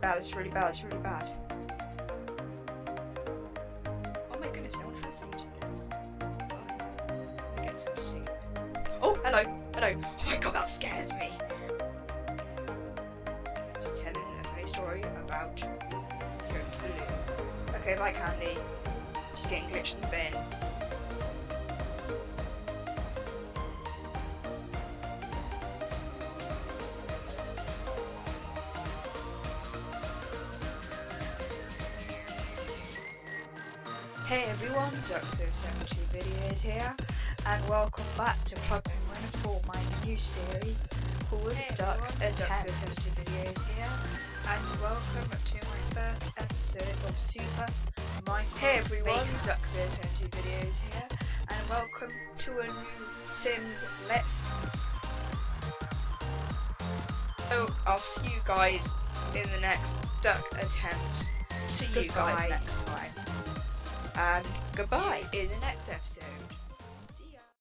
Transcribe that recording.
bad, it's really bad, it's really bad. Oh my goodness, no one has looted this. Oh, get some soup. Oh, hello, hello. Oh my god, that scares me. Just telling a funny story about going to the loo. Okay, bye Candy. Just getting glitched in the bin. Hey everyone, Duck072 Videos here, and welcome back to Club Penguin for my new series called Hey Duck Attack. Duck072 Videos here, and welcome to my first episode of Super Minecraft. Hey everyone, Maker. Duck072 Videos here, and welcome to a new Sims Let's. Oh, I'll see you guys in the next Duck attempt. See you guys next time and goodbye in the next episode.